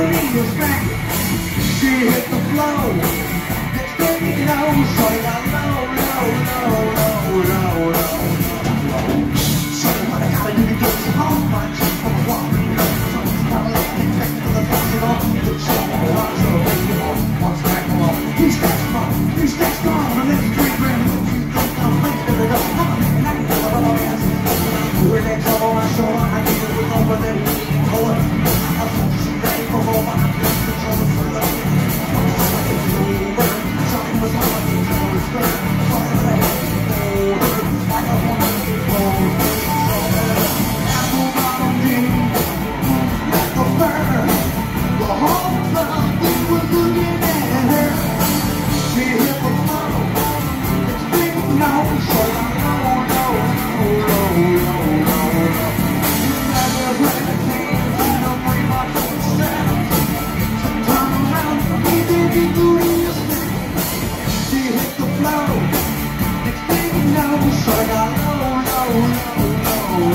She back, she hit the flow. Next thing you know, shawty got low, low, low, low.